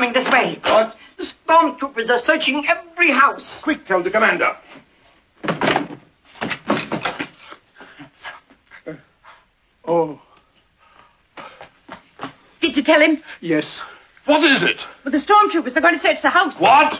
coming this way. What? The stormtroopers are searching every house. Quick, tell the commander. Oh, Did you tell him? yes. What is it? Well, the stormtroopers, they're going to search the house. What?